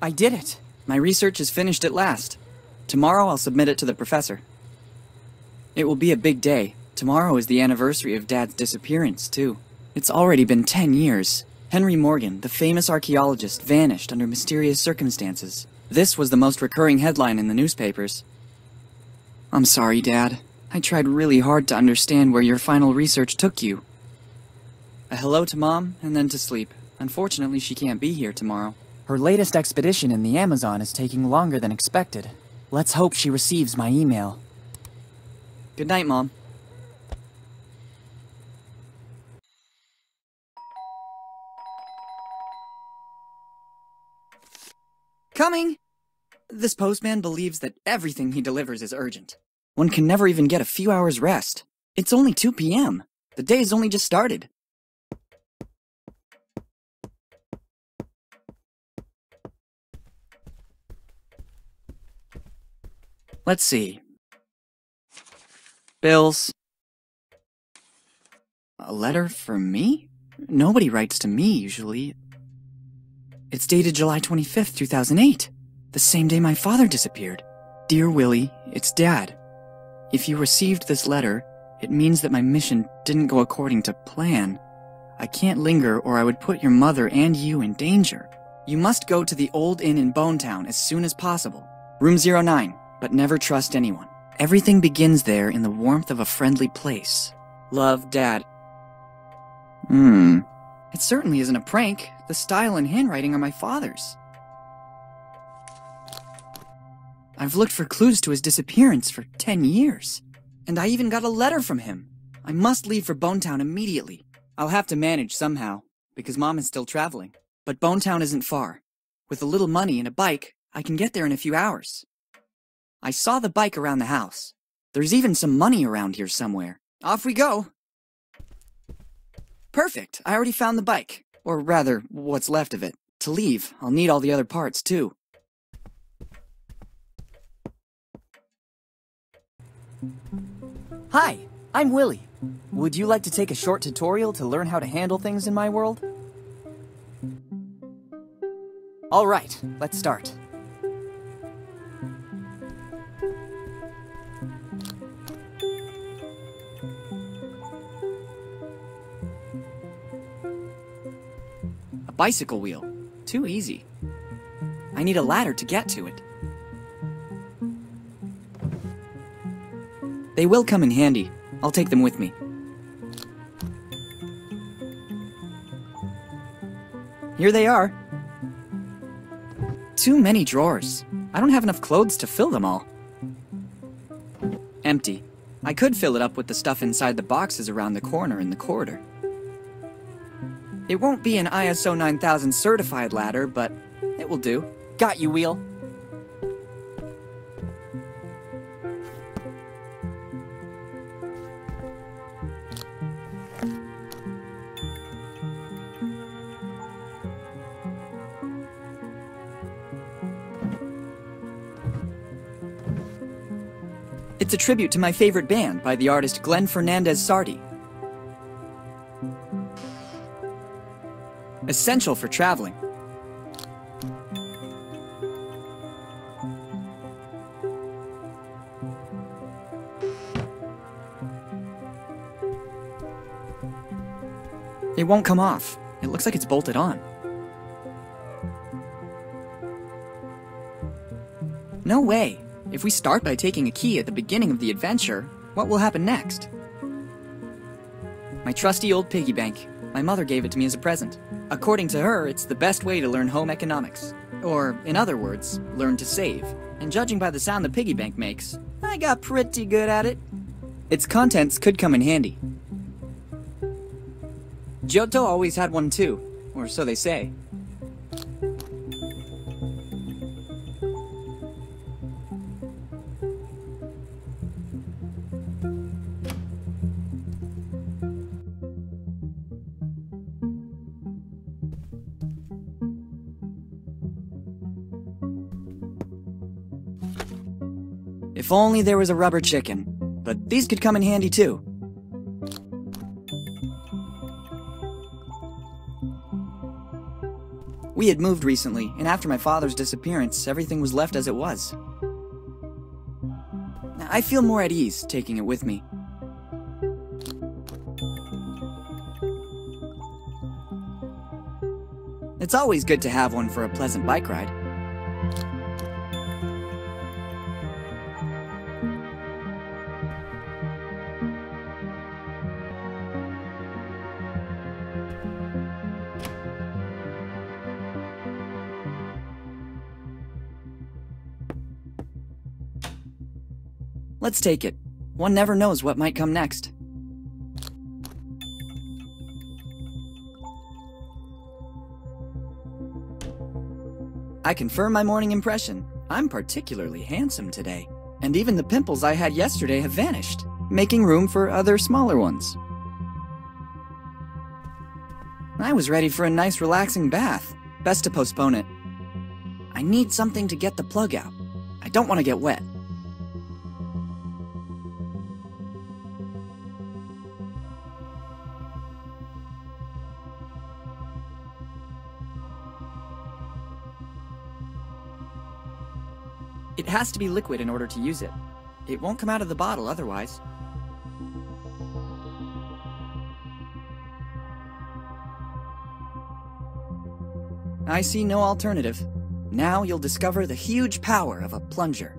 I did it. My research is finished at last. Tomorrow I'll submit it to the professor. It will be a big day. Tomorrow is the anniversary of Dad's disappearance, too. It's already been ten years. Henry Morgan, the famous archaeologist, vanished under mysterious circumstances. This was the most recurring headline in the newspapers. I'm sorry, Dad. I tried really hard to understand where your final research took you. A hello to Mom, and then to sleep. Unfortunately, she can't be here tomorrow. Her latest expedition in the Amazon is taking longer than expected. Let's hope she receives my email. Good night, Mom. Coming! This postman believes that everything he delivers is urgent. One can never even get a few hours rest. It's only 2 p.m. The day's only just started. Let's see. Bills. A letter for me? Nobody writes to me, usually. It's dated July 25th, 2008, the same day my father disappeared. Dear Willy, it's Dad. If you received this letter, it means that my mission didn't go according to plan. I can't linger or I would put your mother and you in danger. You must go to the old inn in Bonetown as soon as possible. Room 09, but never trust anyone. Everything begins there in the warmth of a friendly place. Love, Dad. Hmm. It certainly isn't a prank. The style and handwriting are my father's. I've looked for clues to his disappearance for ten years. And I even got a letter from him. I must leave for Bonetown immediately. I'll have to manage somehow, because Mom is still traveling. But Bonetown isn't far. With a little money and a bike, I can get there in a few hours. I saw the bike around the house. There's even some money around here somewhere. Off we go! Perfect, I already found the bike. Or rather, what's left of it. To leave, I'll need all the other parts too. Hi, I'm Willy. Would you like to take a short tutorial to learn how to handle things in my world? Alright, let's start. Bicycle wheel. Too easy. I need a ladder to get to it. They will come in handy. I'll take them with me. Here they are. Too many drawers. I don't have enough clothes to fill them all. Empty. I could fill it up with the stuff inside the boxes around the corner in the corridor. It won't be an ISO 9000 certified ladder, but it will do. Got you, Wheel. It's a tribute to my favorite band by the artist Glenn Fernandez Sardi. Essential for traveling. It won't come off. It looks like it's bolted on. No way. If we start by taking a key at the beginning of the adventure, what will happen next? My trusty old piggy bank. My mother gave it to me as a present. According to her, it's the best way to learn home economics. Or, in other words, learn to save. And judging by the sound the piggy bank makes, I got pretty good at it. Its contents could come in handy. Giotto always had one too, or so they say. If only there was a rubber chicken. But these could come in handy too. We had moved recently, and after my father's disappearance, everything was left as it was. I feel more at ease taking it with me. It's always good to have one for a pleasant bike ride. Let's take it. One never knows what might come next. I confirm my morning impression. I'm particularly handsome today. And even the pimples I had yesterday have vanished, making room for other smaller ones. I was ready for a nice relaxing bath. Best to postpone it. I need something to get the plug out. I don't want to get wet. It has to be liquid in order to use it. It won't come out of the bottle otherwise. I see no alternative. Now you'll discover the huge power of a plunger.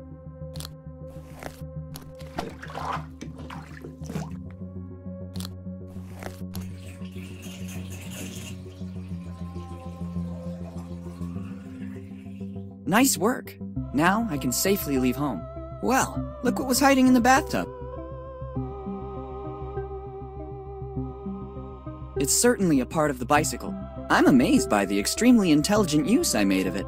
Nice work. Now I can safely leave home. Well, look what was hiding in the bathtub. It's certainly a part of the bicycle. I'm amazed by the extremely intelligent use I made of it.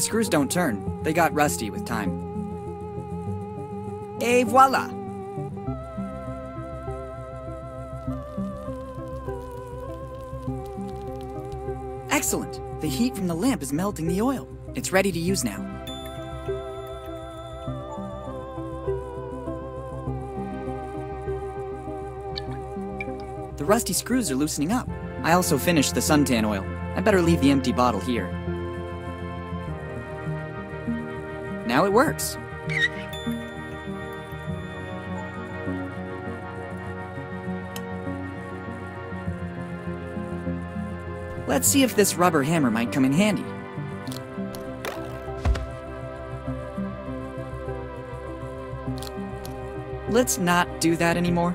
The screws don't turn. They got rusty with time. Et voila! Excellent! The heat from the lamp is melting the oil. It's ready to use now. The rusty screws are loosening up. I also finished the suntan oil. I better leave the empty bottle here. Now it works. Let's see if this rubber hammer might come in handy. Let's not do that anymore.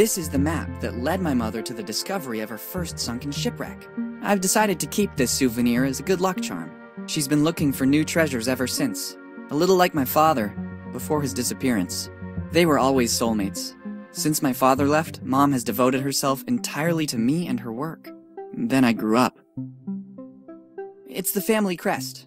This is the map that led my mother to the discovery of her first sunken shipwreck. I've decided to keep this souvenir as a good luck charm. She's been looking for new treasures ever since, a little like my father, before his disappearance. They were always soulmates. Since my father left, Mom has devoted herself entirely to me and her work. Then I grew up. It's the family crest.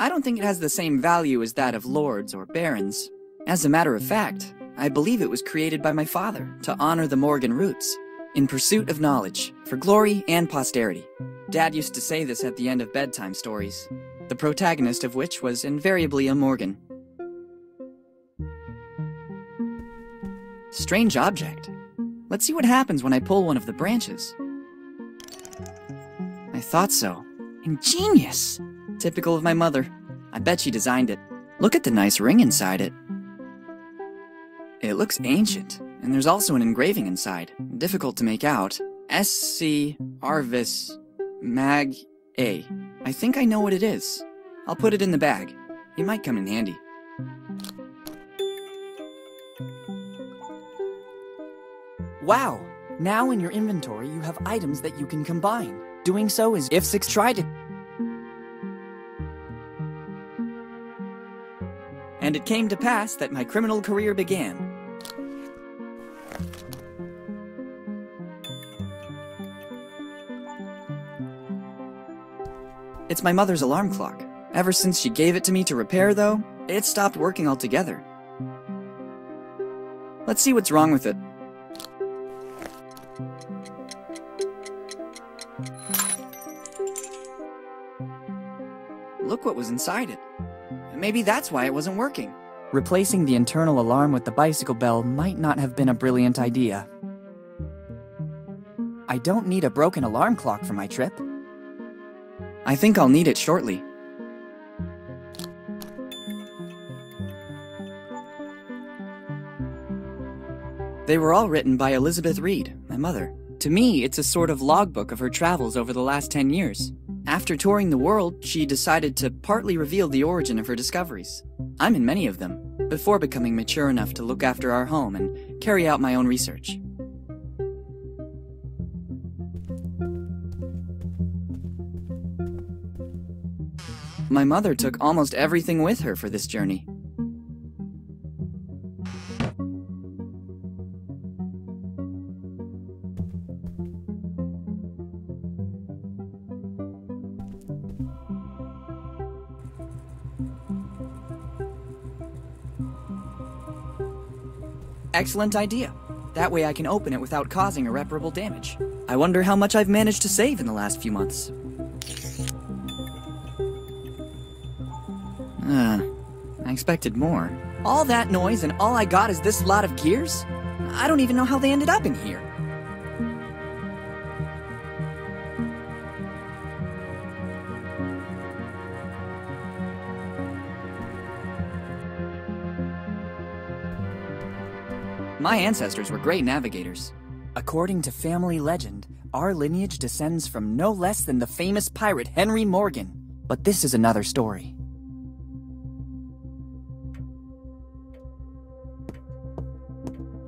I don't think it has the same value as that of lords or barons. As a matter of fact, I believe it was created by my father to honor the Morgan roots, in pursuit of knowledge, for glory and posterity. Dad used to say this at the end of bedtime stories, the protagonist of which was invariably a Morgan. Strange object. Let's see what happens when I pull one of the branches. I thought so. Ingenious! Typical of my mother. I bet she designed it. Look at the nice ring inside it. It looks ancient, and there's also an engraving inside, difficult to make out. S.C. Arvis Mag A. I think I know what it is. I'll put it in the bag. It might come in handy. Wow! Now in your inventory you have items that you can combine. Doing so is if 6 tried to... And it came to pass that my criminal career began. It's my mother's alarm clock. Ever since she gave it to me to repair, though, it stopped working altogether. Let's see what's wrong with it. Look what was inside it. Maybe that's why it wasn't working. Replacing the internal alarm with the bicycle bell might not have been a brilliant idea. I don't need a broken alarm clock for my trip. I think I'll need it shortly. They were all written by Elizabeth Reed, my mother. To me, it's a sort of logbook of her travels over the last 10 years. After touring the world, she decided to partly reveal the origin of her discoveries. I'm in many of them, before becoming mature enough to look after our home and carry out my own research. My mother took almost everything with her for this journey. Excellent idea. That way I can open it without causing irreparable damage. I wonder how much I've managed to save in the last few months. Ah, I expected more. All that noise and all I got is this lot of gears? I don't even know how they ended up in here. My ancestors were great navigators. According to family legend, our lineage descends from no less than the famous pirate Henry Morgan. But this is another story.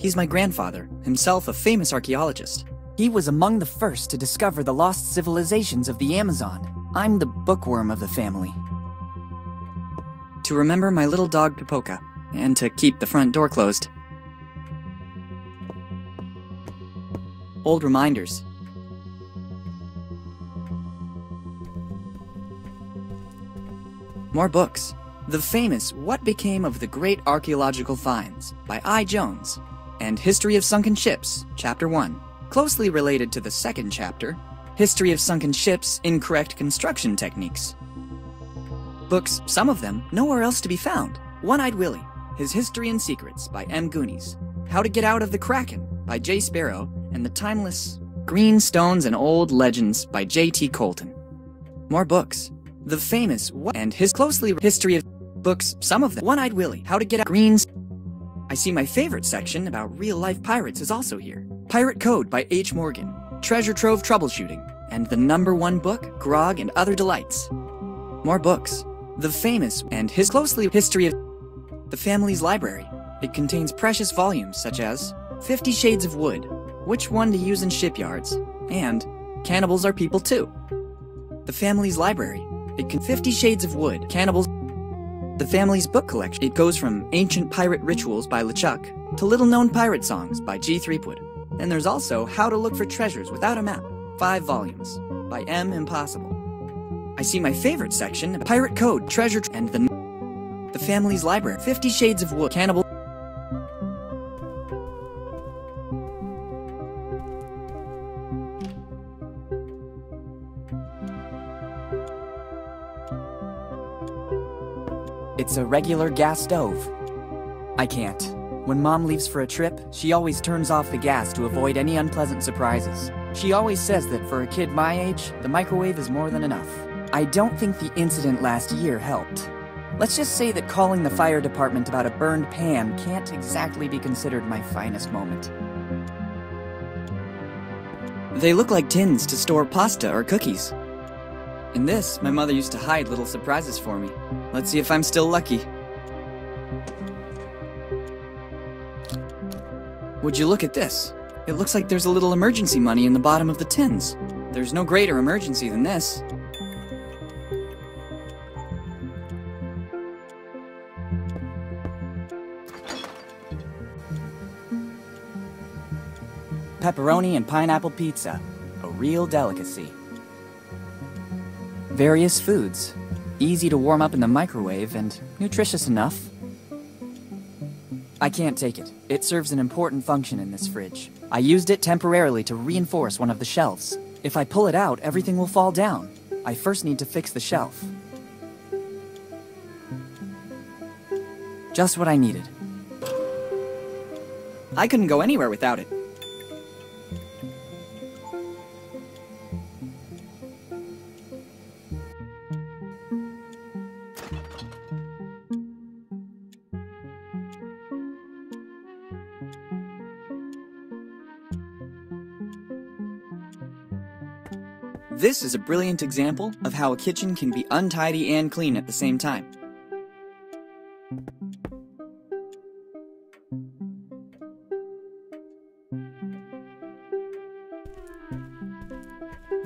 He's my grandfather, himself a famous archaeologist. He was among the first to discover the lost civilizations of the Amazon. I'm the bookworm of the family. To remember my little dog Pipoca, and to keep the front door closed. Old reminders. More books. The famous What Became of the Great Archaeological Finds by I. Jones, and History of Sunken Ships, Chapter 1. Closely related to the second chapter, History of Sunken Ships Incorrect Construction Techniques. Books, some of them, nowhere else to be found. One Eyed Willie, His History and Secrets by M. Goonies. How to Get Out of the Kraken by J. Sparrow and the timeless Green Stones and Old Legends by J.T. Colton. More books. The famous and his closely history of books, some of them. One-Eyed Willie, How to Get Out Greens. I see my favorite section about real-life pirates is also here. Pirate Code by H. Morgan, Treasure Trove Troubleshooting, and the number one book, Grog and Other Delights. More books. The famous and his closely history of the family's library. It contains precious volumes such as Fifty Shades of Wood, which one to use in shipyards, and cannibals are people too. The family's library. It can 50 Shades of Wood, cannibals. The family's book collection. It goes from Ancient Pirate Rituals by LeChuck to Little Known Pirate Songs by G. Threepwood. And there's also How to Look for Treasures Without a Map, five volumes, by M. Impossible. I see my favorite section, Pirate Code, Treasure, and the the family's library, Fifty Shades of Wood, Cannibal. It's a regular gas stove. I can't. When mom leaves for a trip, she always turns off the gas to avoid any unpleasant surprises. She always says that for a kid my age, the microwave is more than enough. I don't think the incident last year helped. Let's just say that calling the fire department about a burned pan can't exactly be considered my finest moment. They look like tins to store pasta or cookies. In this, my mother used to hide little surprises for me. Let's see if I'm still lucky. Would you look at this? It looks like there's a little emergency money in the bottom of the tins. There's no greater emergency than this. Pepperoni and pineapple pizza. A real delicacy. Various foods. Easy to warm up in the microwave and nutritious enough. I can't take it. It serves an important function in this fridge. I used it temporarily to reinforce one of the shelves. If I pull it out, everything will fall down. I first need to fix the shelf. Just what I needed. I couldn't go anywhere without it. This is a brilliant example of how a kitchen can be untidy and clean at the same time.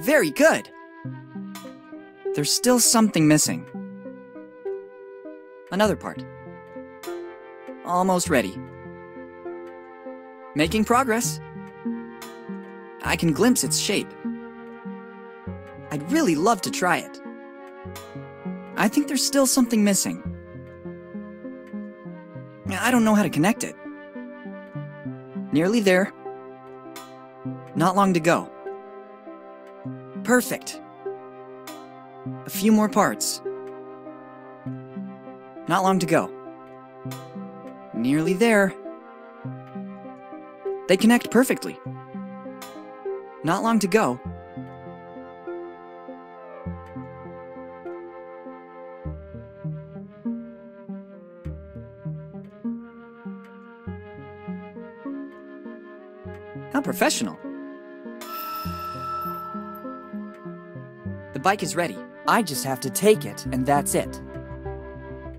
Very good! There's still something missing. Another part. Almost ready. Making progress. I can glimpse its shape. Really love to try it. I think there's still something missing. I don't know how to connect it. Nearly there. Not long to go. Perfect. A few more parts. Not long to go. Nearly there. They connect perfectly. Not long to go. How professional. The bike is ready. I just have to take it, and that's it.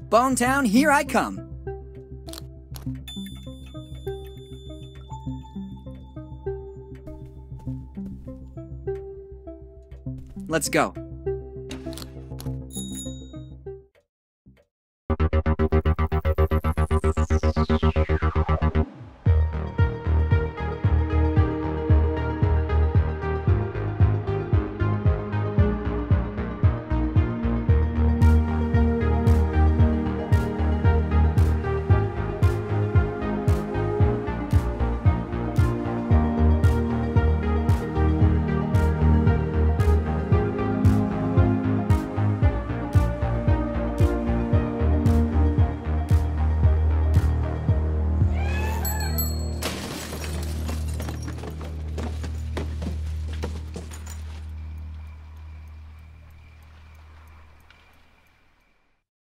Bonetown, here I come! Let's go.